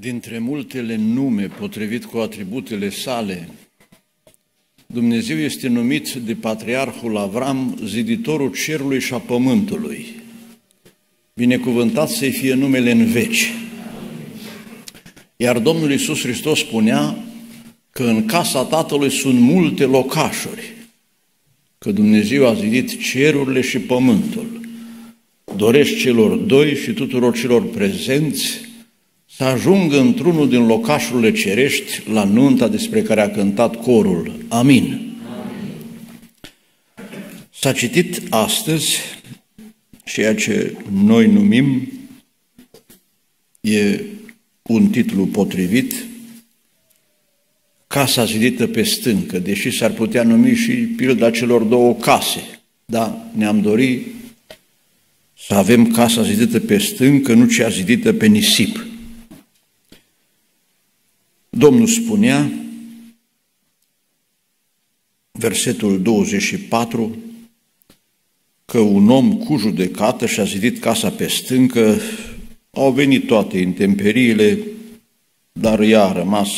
dintre multele nume potrivit cu atributele sale, Dumnezeu este numit de Patriarhul Avram, ziditorul cerului și a pământului. Binecuvântat să-i fie numele în veci. Iar Domnul Iisus Hristos spunea că în casa Tatălui sunt multe locașuri, că Dumnezeu a zidit cerurile și pământul. Doresc celor doi și tuturor celor prezenți să ajungă într-unul din locașurile cerești la nunta despre care a cântat corul. Amin. Amin. S-a citit astăzi ceea ce noi numim e un titlu potrivit, Casa zidită pe stâncă, deși s-ar putea numi și pilda celor două case, dar ne-am dorit să avem casa zidită pe stâncă, nu cea zidită pe nisip. Domnul spunea, versetul 24, că un om cu judecată și-a zidit casa pe stâncă, au venit toate intemperiile, dar ea a rămas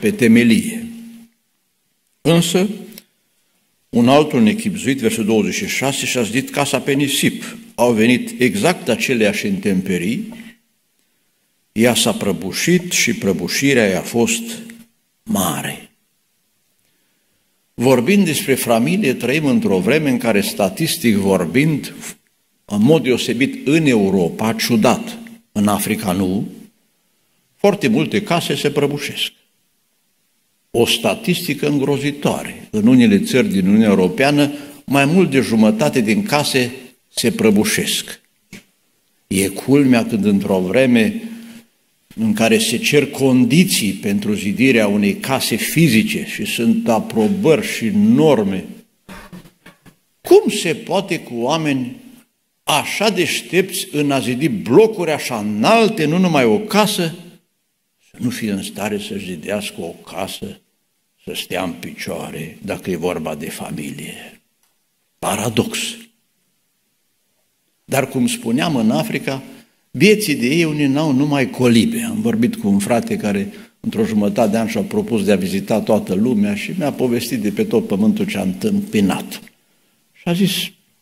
pe temelie. Însă, un altul nechipzuit, versetul 26, și-a zidit casa pe nisip. Au venit exact aceleași intemperii, ea s-a prăbușit și prăbușirea i-a fost mare. Vorbind despre familie, trăim într-o vreme în care, statistic vorbind, în mod deosebit în Europa, ciudat, în Africa nu, foarte multe case se prăbușesc. O statistică îngrozitoare. În unele țări din Uniunea Europeană, mai mult de jumătate din case se prăbușesc. E culmea când într-o vreme în care se cer condiții pentru zidirea unei case fizice și sunt aprobări și norme. Cum se poate cu oameni așa deștepți în a zidi blocuri așa înalte, nu numai o casă, să nu fie în stare să zidească o casă, să stea în picioare, dacă e vorba de familie. Paradox. Dar cum spuneam în Africa, Vieții de ei unii n-au numai colibe. Am vorbit cu un frate care într-o jumătate de an și-a propus de a vizita toată lumea și mi-a povestit de pe tot pământul ce a întâmpinat. Și a zis,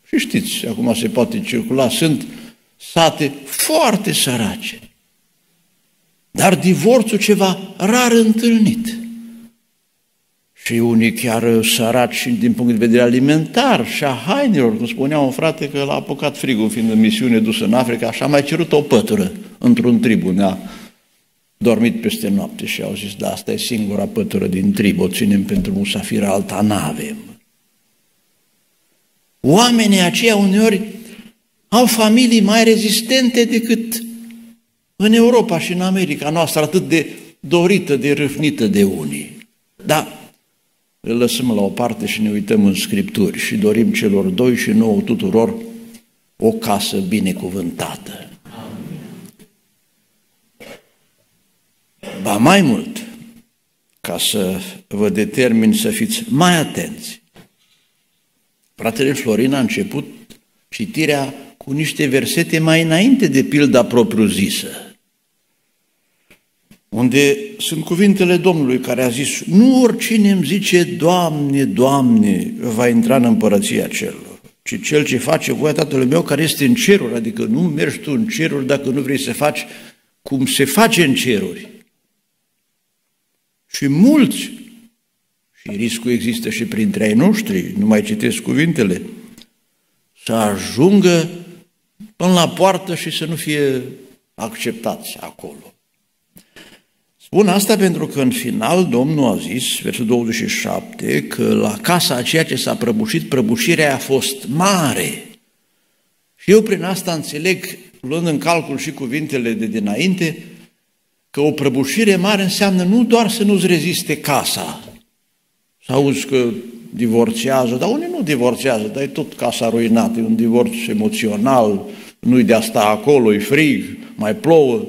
și știți, acum se poate circula, sunt sate foarte sărace, dar divorțul ceva rar întâlnit și unii chiar săraci din punct de vedere alimentar și a hainelor, cum spunea un frate că l-a apucat frigul fiind în misiune dusă în Africa și a mai cerut o pătură într-un tribu, ne-a dormit peste noapte și au zis, da, asta e singura pătură din trib, o ținem pentru musafir, alta n-avem. Oamenii aceia uneori au familii mai rezistente decât în Europa și în America noastră, atât de dorită, de râfnită de unii. Dar îl lăsăm la o parte și ne uităm în Scripturi și dorim celor doi și nouă tuturor o casă binecuvântată. Ba mai mult, ca să vă determin să fiți mai atenți. Fratele Florin a început citirea cu niște versete mai înainte de pilda propriu-zisă unde sunt cuvintele Domnului care a zis, nu oricine îmi zice, Doamne, Doamne, va intra în împărăția celor, ci cel ce face voia Tatălui meu care este în ceruri, adică nu mergi tu în ceruri dacă nu vrei să faci cum se face în ceruri. Și mulți, și riscul există și printre ai noștri, nu mai citesc cuvintele, să ajungă până la poartă și să nu fie acceptați acolo. Spun asta pentru că în final Domnul a zis, versetul 27, că la casa aceea ce s-a prăbușit, prăbușirea a fost mare. Și eu prin asta înțeleg, luând în calcul și cuvintele de dinainte, că o prăbușire mare înseamnă nu doar să nu-ți reziste casa, să auzi că divorțează, dar unii nu divorțează, dar e tot casa ruinată, e un divorț emoțional, nu-i de asta acolo, e frig, mai plouă,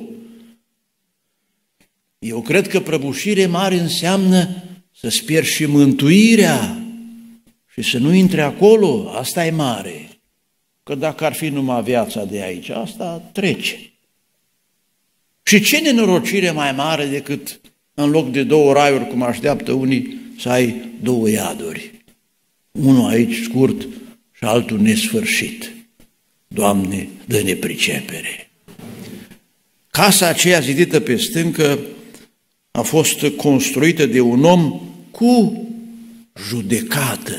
eu cred că prăbușire mare înseamnă să-ți pierzi și mântuirea și să nu intre acolo, asta e mare. Că dacă ar fi numai viața de aici, asta trece. Și ce nenorocire mai mare decât în loc de două raiuri, cum așteaptă unii, să ai două iaduri. Unul aici scurt și altul nesfârșit. Doamne, dă-ne pricepere. Casa aceea zidită pe stâncă a fost construită de un om cu judecată.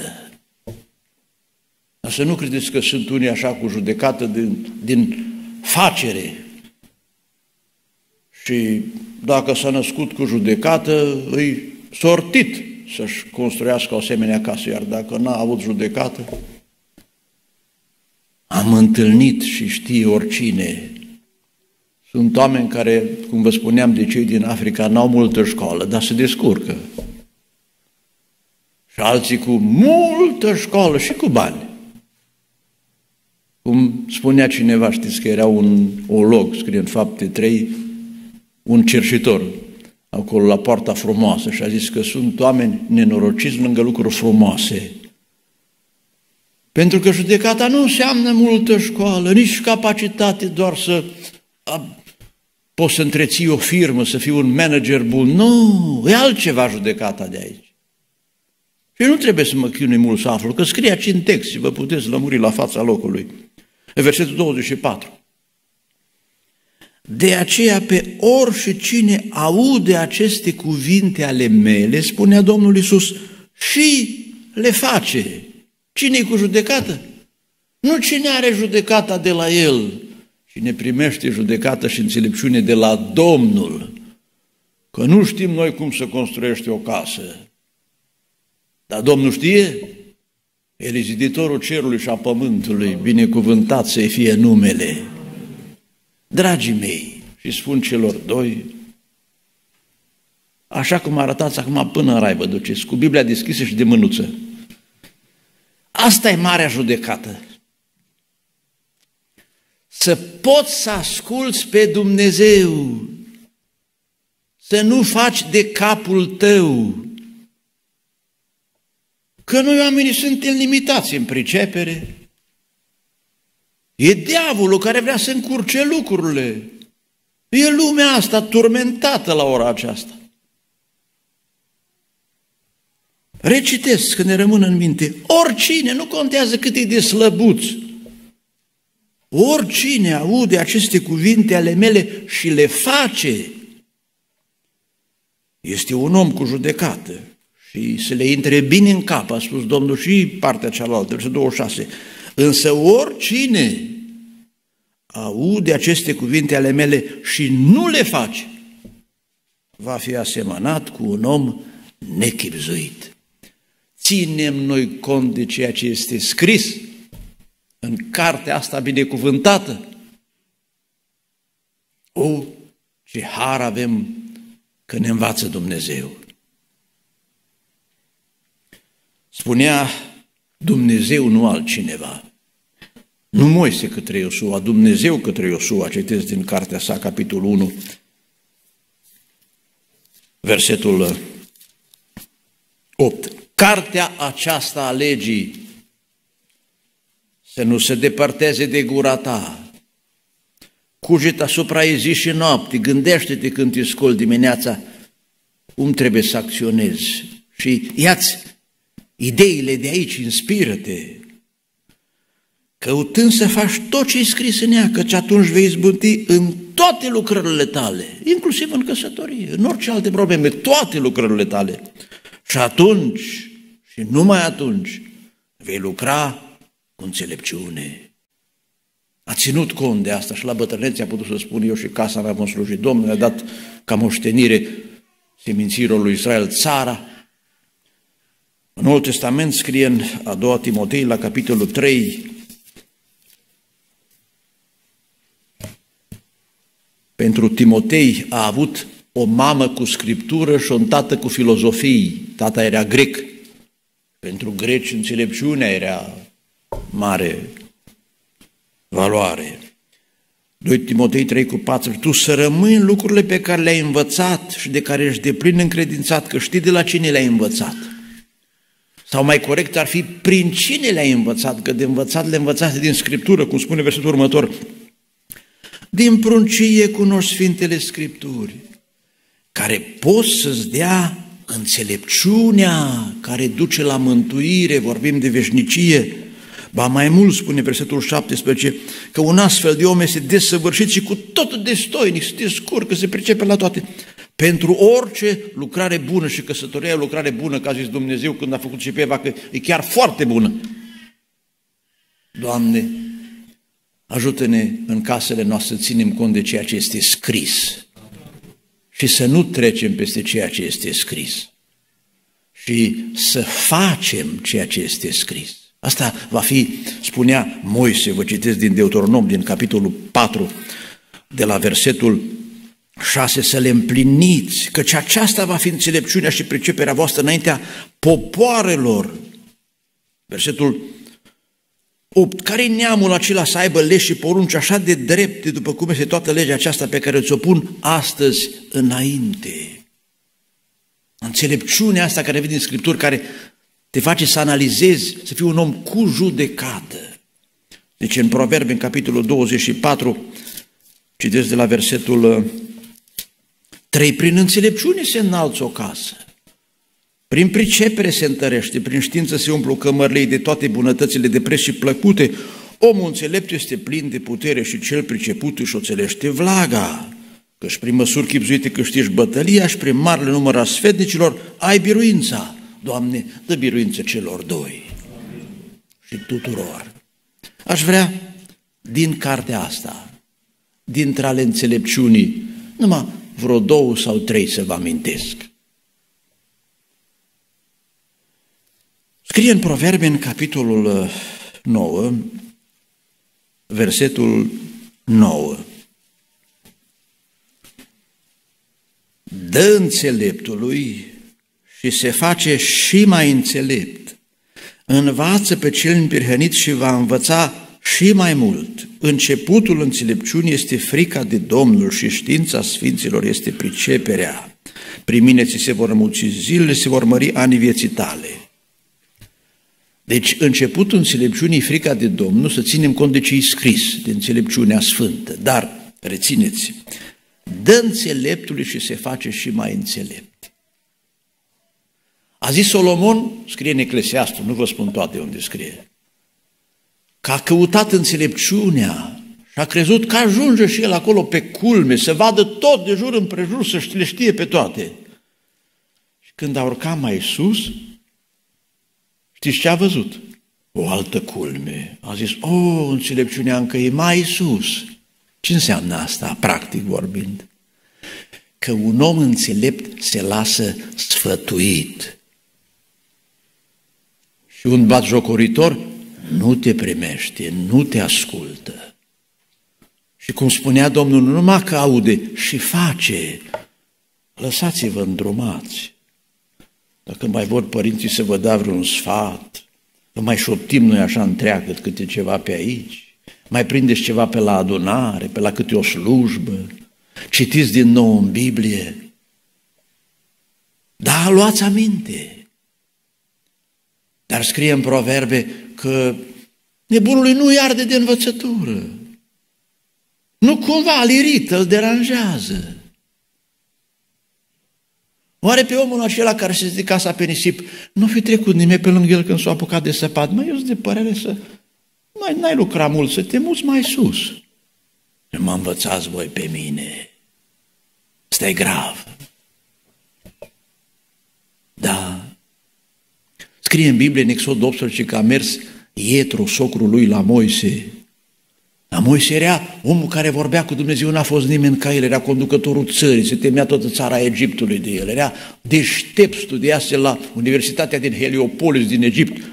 Dar să nu credeți că sunt unii așa cu judecată din, din facere. Și dacă s-a născut cu judecată, îi sortit să-și construiască o asemenea casă, iar dacă n-a avut judecată, am întâlnit și știe oricine. Sunt oameni care, cum vă spuneam de cei din Africa, n-au multă școală, dar se descurcă. Și alții cu multă școală și cu bani. Cum spunea cineva, știți că era un olog, scrie în fapte 3, un cerșitor, acolo la poarta frumoasă și a zis că sunt oameni nenorociți lângă lucruri frumoase. Pentru că judecata nu înseamnă multă școală, nici capacitate doar să a, poți să întreții o firmă, să fii un manager bun. Nu, e altceva judecata de aici. Și nu trebuie să mă chinui mult să aflu, că scrie aici în text și vă puteți lămuri la fața locului. Versetul 24. De aceea pe ori și cine aude aceste cuvinte ale mele, spunea Domnul Iisus, și le face. Cine-i cu judecată? Nu cine are judecata de la el, cine primește judecată și înțelepciune de la Domnul. Că nu știm noi cum să construiește o casă, dar Domnul știe? El e ziditorul cerului și a pământului, binecuvântat să fie numele. Dragii mei, și spun celor doi, așa cum arătați acum până în rai vă duceți, cu Biblia deschisă și de mânuță. Asta e marea judecată. Să poți să asculți pe Dumnezeu, să nu faci de capul tău, că noi oamenii suntem limitați în pricepere, E diavolul care vrea să încurce lucrurile. E lumea asta turmentată la ora aceasta. Recitesc că ne rămân în minte. Oricine, nu contează cât e de slăbuț, oricine aude aceste cuvinte ale mele și le face, este un om cu judecată și să le intre bine în cap, a spus Domnul și partea cealaltă, versetul 26. Însă oricine aude aceste cuvinte ale mele și nu le face, va fi asemănat cu un om nechipzuit. Ținem noi cont de ceea ce este scris în cartea asta binecuvântată. O, ce har avem că ne învață Dumnezeu. Spunea Dumnezeu, nu altcineva. Nu Moise către Iosua, Dumnezeu către Iosua, citesc din cartea sa, capitolul 1, versetul 8. Cartea aceasta a legii să nu se depărteze de gura ta. Cuget asupra ei zi și noapte, gândește-te când te scol dimineața, cum trebuie să acționezi. Și ia-ți ideile de aici, inspiră-te, căutând să faci tot ce e scris în ea, căci atunci vei izbuti în toate lucrările tale, inclusiv în căsătorie, în orice alte probleme, toate lucrările tale. Și atunci, și numai atunci, vei lucra cu înțelepciune. A ținut cont de asta și la bătrânețe a putut să spun eu și casa mea vom sluji. Domnul a dat ca moștenire semințirilor lui Israel țara. În Noul Testament scrie în a doua Timotei, la capitolul 3, Pentru Timotei a avut o mamă cu scriptură și un tată cu filozofii. Tata era grec. Pentru greci înțelepciunea era mare valoare. 2 Timotei 3 cu 4, tu să rămâi în lucrurile pe care le-ai învățat și de care ești deplin încredințat, că știi de la cine le-ai învățat. Sau mai corect ar fi prin cine le-ai învățat, că de învățat le învățați din Scriptură, cum spune versetul următor, din pruncie cunoști Sfintele Scripturi, care poți să-ți dea înțelepciunea care duce la mântuire, vorbim de veșnicie, Ba mai mult spune versetul 17 că un astfel de om este desăvârșit și cu tot destoinic, se descurcă, se pricepe la toate. Pentru orice lucrare bună și căsătoria e o lucrare bună, ca a zis Dumnezeu când a făcut și pe Eva, că e chiar foarte bună. Doamne, ajută-ne în casele noastre să ținem cont de ceea ce este scris și să nu trecem peste ceea ce este scris și să facem ceea ce este scris. Asta va fi, spunea Moise, vă citesc din Deuteronom, din capitolul 4, de la versetul 6, să le împliniți, căci aceasta va fi înțelepciunea și priceperea voastră înaintea popoarelor. Versetul 8. Care e neamul acela să aibă legi și porunci așa de drepte, după cum este toată legea aceasta pe care ți-o pun astăzi înainte? Înțelepciunea asta care vine din Scripturi, care te face să analizezi, să fii un om cu judecată. Deci în Proverbe, în capitolul 24, citesc de la versetul 3, uh, prin înțelepciune se înalță o casă, prin pricepere se întărește, prin știință se umplu cămările de toate bunătățile de preț și plăcute, omul înțelept este plin de putere și cel priceput își oțelește vlaga, căci prin măsuri chipzuite câștigi bătălia și prin marele număr a sfetnicilor ai biruința. Doamne, dă biruință celor doi și tuturor. Aș vrea din cartea asta, dintre ale înțelepciunii, numai vreo două sau trei să vă amintesc. Scrie în Proverbe, în capitolul 9, uh, versetul 9. Dă înțeleptului și se face și mai înțelept. Învață pe cel împirhănit și va învăța și mai mult. Începutul înțelepciunii este frica de Domnul și știința Sfinților este priceperea. Prin mine ți se vor mulți zilele, se vor mări anii vieții tale. Deci, începutul înțelepciunii, frica de Domnul, să ținem cont de ce e scris, de înțelepciunea sfântă. Dar, rețineți, dă înțeleptului și se face și mai înțelept. A zis Solomon, scrie în Eclesiastul, nu vă spun toate unde scrie, că a căutat înțelepciunea și a crezut că ajunge și el acolo pe culme, să vadă tot de jur împrejur, să le știe pe toate. Și când a urcat mai sus, știți ce a văzut? O altă culme. A zis, o, înțelepciunea încă e mai sus. Ce înseamnă asta, practic vorbind? Că un om înțelept se lasă sfătuit și un batjocoritor nu te primește, nu te ascultă. Și cum spunea Domnul, nu numai că aude, și face. Lăsați-vă îndrumați. Dacă mai vor părinții să vă dea vreun sfat, că mai șoptim noi așa întreagă câte ceva pe aici, mai prindeți ceva pe la adunare, pe la câte o slujbă, citiți din nou în Biblie. Da, luați aminte. Dar scrie în proverbe că nebunului nu i arde de învățătură. Nu cumva îl irită, îl deranjează. Oare pe omul acela care se zice casa pe nisip, nu fi trecut nimeni pe lângă el când s-a apucat de săpat? Mai eu de părere să mai n-ai lucrat mult, să te muți mai sus. Nu mă învățați voi pe mine. Asta e grav. Da, Scrie în Biblie, în Exod 18, că a mers Ietro, socrul lui, la Moise. La Moise era omul care vorbea cu Dumnezeu, n-a fost nimeni ca el, era conducătorul țării, se temea toată țara Egiptului de el, era deștept, studiase la Universitatea din Heliopolis din Egipt.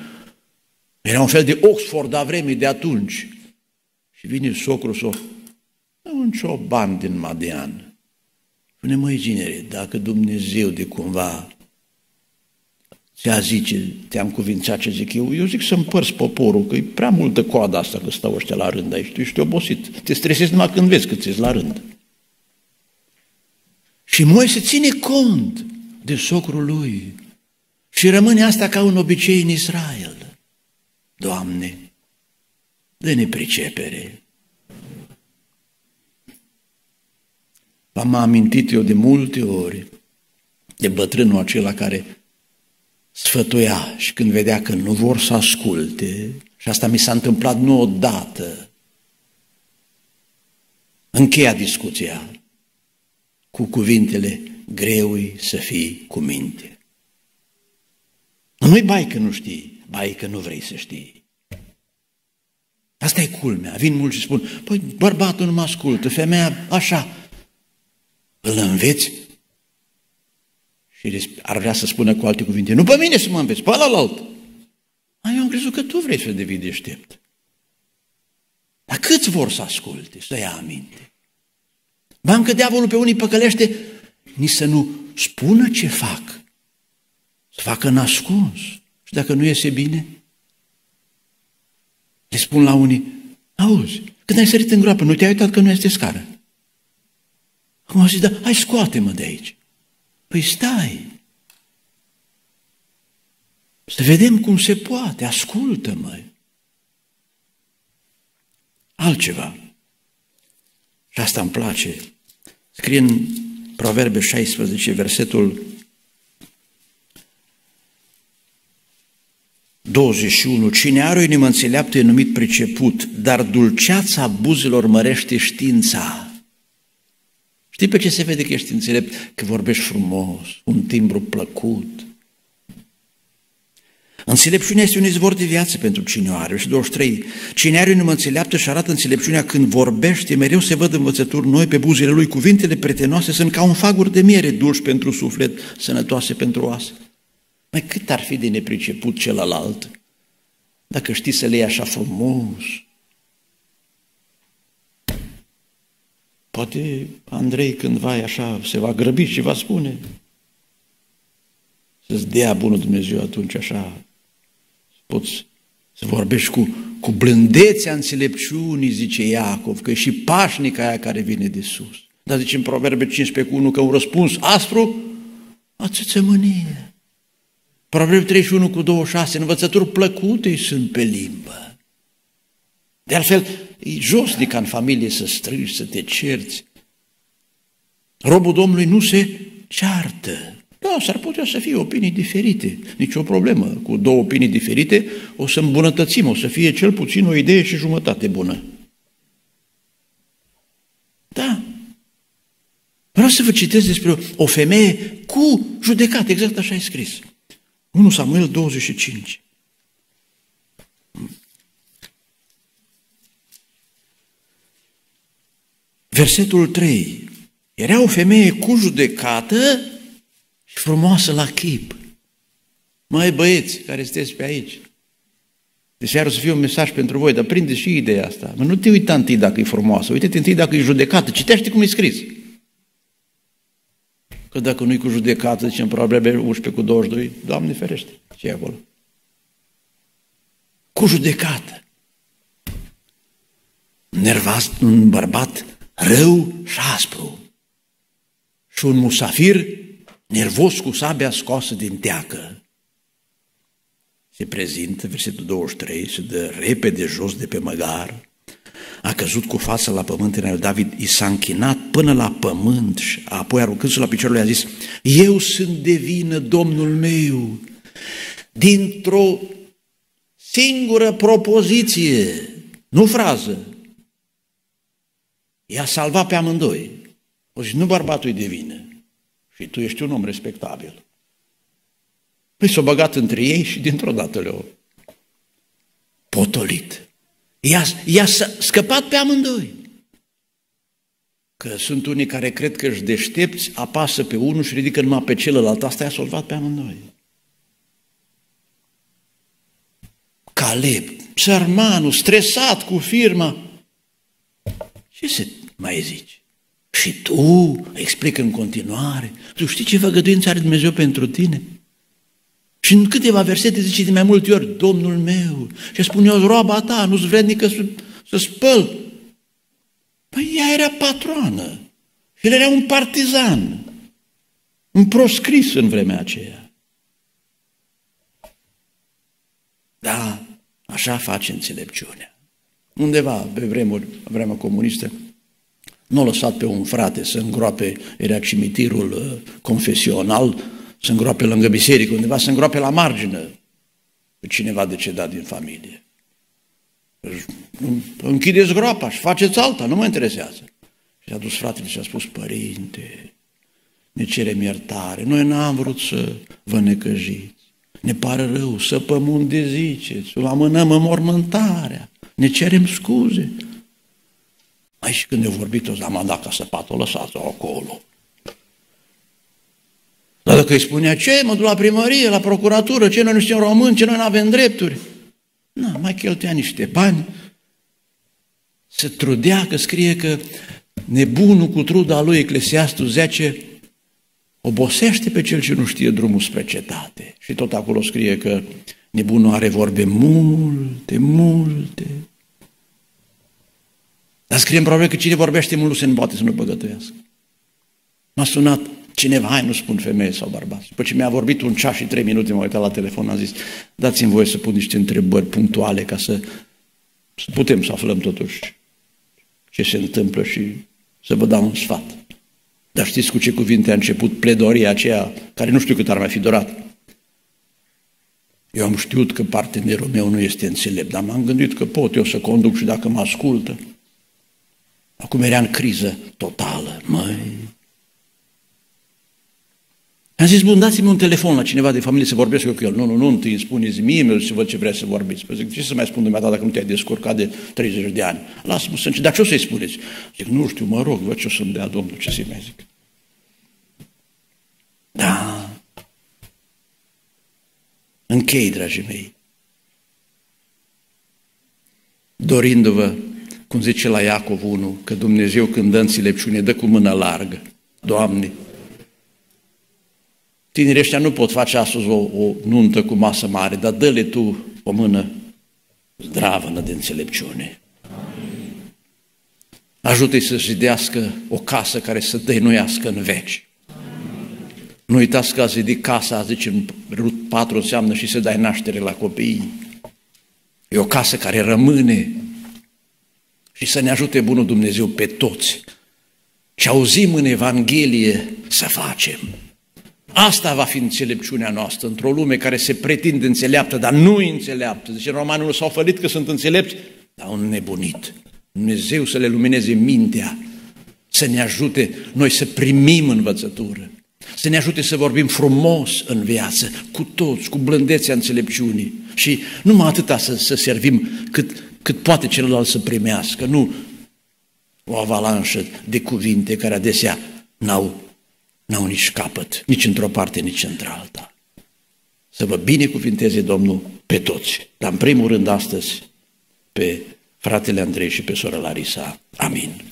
Era un fel de Oxford a vremii de atunci. Și vine socrul să un cioban din Madian. Spune, măi, ginere, dacă Dumnezeu de cumva ți-a zice, te-am cuvințat ce zic eu, eu zic să împărți poporul, că e prea multă coadă asta că stau ăștia la rând aici, tu ești obosit. Te stresezi numai când vezi că ți la rând. Și Moise ține cont de socrul lui și rămâne asta ca un obicei în Israel. Doamne, dă-ne pricepere. V-am amintit eu de multe ori de bătrânul acela care sfătuia și când vedea că nu vor să asculte, și asta mi s-a întâmplat nu odată, încheia discuția cu cuvintele greui să fii cu minte. Nu-i bai că nu știi, bai că nu vrei să știi. Asta e culmea. Vin mulți și spun, păi bărbatul nu mă ascultă, femeia așa. Îl înveți? Și ar vrea să spună cu alte cuvinte, nu pe mine să mă înveți, pe alalt. Eu am crezut că tu vrei să devii deștept. Dar câți vor să asculte, să ia aminte? Bancă diavolul pe unii păcălește, ni să nu spună ce fac, să facă nascuns. Și dacă nu iese bine, le spun la unii, auzi, când ai sărit în groapă, nu te-ai uitat că nu este scară. Acum au zis, da, hai scoate-mă de aici. Păi stai, să vedem cum se poate, ascultă-mă. Altceva. Și asta îmi place. Scrie în Proverbe 16, versetul 21. Cine are o inimă înțeleaptă e numit priceput, dar dulceața buzelor mărește știința. Știi pe ce se vede că ești înțelept? Că vorbești frumos, un timbru plăcut, Înțelepciunea este un izvor de viață pentru cine o are. Și 23. Cine are inimă înțeleaptă și arată înțelepciunea când vorbește, mereu se văd învățături noi pe buzele lui. Cuvintele pretenoase sunt ca un fagur de miere dulci pentru suflet, sănătoase pentru oase. Mai cât ar fi de nepriceput celălalt dacă știi să le iei așa frumos? Poate Andrei cândva așa se va grăbi și va spune să-ți dea bunul Dumnezeu atunci așa poți să vorbești cu, cu blândețea înțelepciunii, zice Iacov, că e și pașnica aia care vine de sus. Dar zice în Proverbe 15 cu 1 că un răspuns aspru, atâția mânie. Proverbe 31 cu 26, învățături plăcute sunt pe limbă. De altfel, e josnic ca în familie să strigi, să te cerți. Robul Domnului nu se ceartă. Da, s-ar putea să fie opinii diferite, nicio problemă. Cu două opinii diferite o să îmbunătățim, o să fie cel puțin o idee și jumătate bună. Da. Vreau să vă citesc despre o femeie cu judecată, exact așa e scris. 1 Samuel 25. Versetul 3. Era o femeie cu judecată și frumoasă la chip. Mai băieți care sunteți pe aici, deci iar o să fie un mesaj pentru voi, dar prindeți și ideea asta. Mă, nu te uita întâi dacă e frumoasă, uite-te întâi dacă e judecată, citește cum e scris. Că dacă nu-i cu judecată, zicem probabil 11 cu 22, Doamne ferește, ce e acolo? Cu judecată. Nervas, un bărbat rău și aspru. Și un musafir nervos cu sabia scoasă din teacă, se prezintă, versetul 23, se dă repede jos de pe măgar, a căzut cu fața la pământ în el. David, i s-a închinat până la pământ și apoi aruncându-se la picioarele a zis, eu sunt de vină, Domnul meu, dintr-o singură propoziție, nu frază, i-a salvat pe amândoi. O zis, nu bărbatul e de vină, și tu ești un om respectabil. Păi s-a băgat între ei și dintr-o dată le-au potolit. I-a, i-a scăpat pe amândoi. Că sunt unii care cred că își deștepți, apasă pe unul și ridică numai pe celălalt. Asta i-a salvat pe amândoi. Caleb, țărmanul, stresat cu firma. Ce se mai zice? Și tu, explică în continuare, tu știi ce făgăduință are Dumnezeu pentru tine? Și în câteva versete zice de mai multe ori, Domnul meu, și spune eu, roaba ta, nu-ți vrednică să, să spăl. Păi ea era patroană. El era un partizan, un proscris în vremea aceea. Da, așa face înțelepciunea. Undeva, pe vremuri, vremea comunistă, Nu a lăsat pe un frate să îngroape, era cimitirul uh, confesional, să îngroape lângă biserică, undeva să îngroape la margine pe cineva decedat din familie. Închideți groapa și faceți alta, nu mă interesează. Și a dus fratele și a spus, părinte, ne cerem iertare, noi n-am vrut să vă necăjiți, ne pare rău, să pământ de ziceți, amânăm înmormântarea, ne cerem scuze. Mai și când ne vorbit, o am dat ca săpatul, lăsați-o acolo. Dar dacă îi spunea, ce, mă duc la primărie, la procuratură, ce, noi nu suntem români, ce, noi nu avem drepturi. Nu, mai cheltuia niște bani, se trudea, că scrie că nebunul cu truda lui, Eclesiastul 10, obosește pe cel ce nu știe drumul spre cetate. Și tot acolo scrie că nebunul are vorbe multe, multe. Dar scrie în probabil că cine vorbește mult nu se poate să nu păgătuiască. M-a sunat cineva, hai nu spun femeie sau bărbat. După ce mi-a vorbit un ceas și trei minute, m-a uitat la telefon, a zis, dați-mi voie să pun niște întrebări punctuale ca să, să putem să aflăm totuși ce se întâmplă și să vă dau un sfat. Dar știți cu ce cuvinte a început pledoria aceea, care nu știu cât ar mai fi durat. Eu am știut că partenerul meu nu este înțelept, dar m-am gândit că pot eu să conduc și dacă mă ascultă. Acum era în criză totală. Măi, am zis, bun, dați-mi un telefon la cineva de familie să vorbesc eu cu el. Nu, nu, nu, întâi îmi spuneți mie, mi să văd ce vrea să vorbiți. Păi zic, ce să mai spun dumneata dacă nu te-ai descurcat de 30 de ani? Lasă-mă să Dar ce o să-i spuneți? Zic, nu știu, mă rog, văd ce o să-mi dea Domnul, ce să-i mai zic. Da. Închei, dragii mei. Dorindu-vă, cum zice la Iacov 1, că Dumnezeu când dă înțelepciune, dă cu mână largă. Doamne, Tinerii ăștia nu pot face astăzi o, o nuntă cu masă mare, dar dă-le tu o mână zdravă de înțelepciune. Ajută-i să zidească o casă care să dăinuiască în veci. Nu uitați că a zidit casa, zice în Rut 4 înseamnă și să dai naștere la copii. E o casă care rămâne și să ne ajute Bunul Dumnezeu pe toți. Ce auzim în Evanghelie să facem. Asta va fi înțelepciunea noastră într-o lume care se pretinde înțeleaptă, dar nu înțeleaptă. Zice, romanul s-au fălit că sunt înțelepți, dar un nebunit. Dumnezeu să le lumineze mintea, să ne ajute noi să primim învățătură, să ne ajute să vorbim frumos în viață, cu toți, cu blândețea înțelepciunii și numai atâta să, să servim cât, cât poate celălalt să primească, nu o avalanșă de cuvinte care adesea n-au n-au nici capăt, nici într-o parte, nici într-alta. Să vă binecuvinteze Domnul pe toți, dar în primul rând astăzi pe fratele Andrei și pe sora Larisa. Amin.